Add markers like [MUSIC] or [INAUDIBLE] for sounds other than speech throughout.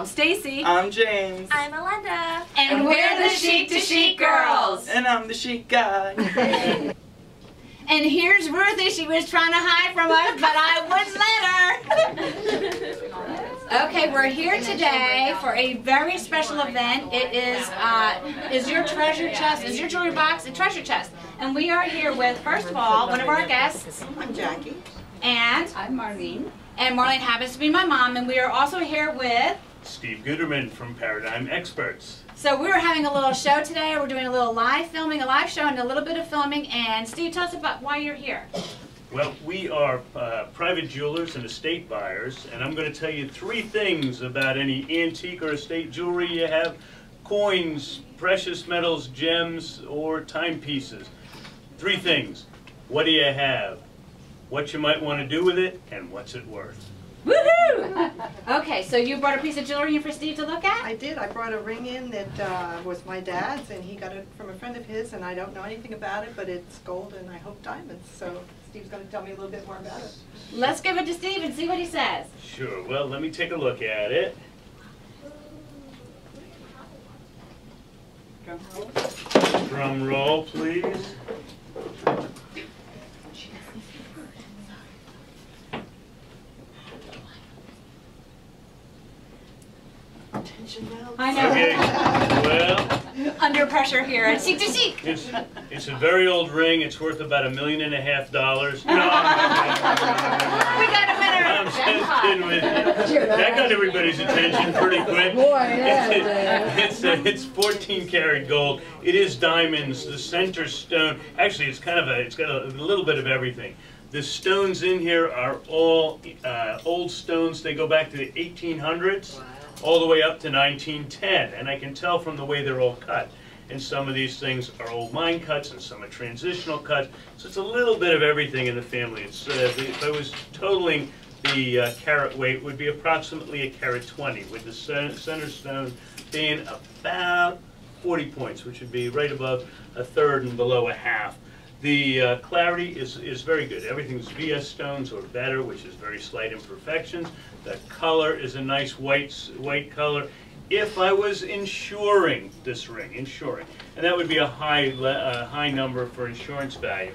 Emily. I'm Stacy. I'm James. I'm Melinda. And we're the Chic to Chic Girls. And I'm the chic guy. [LAUGHS] And here's Ruthie. She was trying to hide from us, but I wouldn't let her. [LAUGHS] okay, we're here today for a very special event. It is uh, is your treasure chest, is your jewelry box a treasure chest? And we are here with, first of all, one of our guests. I'm Jackie. And I'm Marlene. and Marlene happens to be my mom, and we are also here with. Steve Gouterman from Paradigm Experts. So we were having a little show today. We're doing a little live filming, a live show, and a little bit of filming. And Steve, tell us about why you're here. Well, we are uh, private jewelers and estate buyers, and I'm going to tell you three things about any antique or estate jewelry you have coins, precious metals, gems, or timepieces. Three things. What do you have? What you might want to do with it, and what's it worth? Woohoo! Okay, so you brought a piece of jewelry in for Steve to look at? I did. I brought a ring in that uh, was my dad's, and he got it from a friend of his, and I don't know anything about it, but it's gold and I hope diamonds. So Steve's going to tell me a little bit more about it. Let's give it to Steve and see what he says. Sure, well, let me take a look at it. Drum roll, please. I know. Okay, well, Under pressure here at Chic to Chic. it's, it's a very old ring. It's worth about a million and a half dollars. No, I'm We got a winner. I'm just kidding with you. That got everybody's attention pretty quick. Boy, It's, it's, it's 14 karat gold. It is diamonds. The center stone. Actually, it's kind of a. It's got a, little bit of everything. The stones in here are all uh, old stones. They go back to the 1800s, all the way up to 1910, and I can tell from the way they're all cut. And some of these things are old mine cuts, and some are transitional cuts. So it's a little bit of everything in the family. It's uh, if I was totaling the uh, carat weight would be approximately a carat 20, with the center stone being about 40 points, which would be right above a third and below a half. The uh, clarity is, is very good. Everything's VS stones or better, which is very slight imperfections. The color is a nice white, white color. If I was insuring this ring, insuring, and that would be a high, high number for insurance value,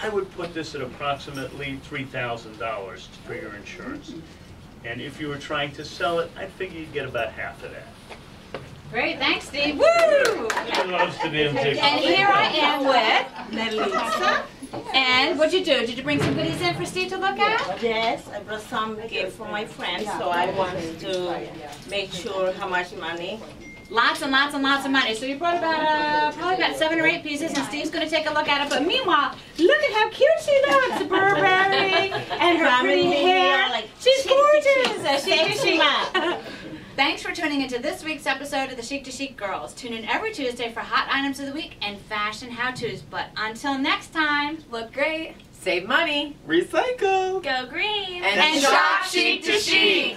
I would put this at approximately three thousand dollars for your insurance. And if you were trying to sell it, I'd figure you'd get about half of that. Great, thanks, Steve. Woo! He loves the damn ticket. And here I am with Melissa. And what'd you do? Did you bring some goodies in for Steve to look at? Yes, I brought some gift for my friends, so I want to make sure how much money. Lots and lots and lots of money. So you brought about uh, probably about seven or eight pieces, and Steve's going to take a look at it. But meanwhile, look at how cute she looks, Burberry, [LAUGHS] and her pretty hair. here, like, She's chic to chic. gorgeous. Chic to Sexy chic. mom. Thanks for tuning into this week's episode of the Chic to Chic Girls. Tune in every Tuesday for hot items of the week and fashion how-tos. But until next time, Look great. Save money Recycle. Go green. and, And shop chic to chic.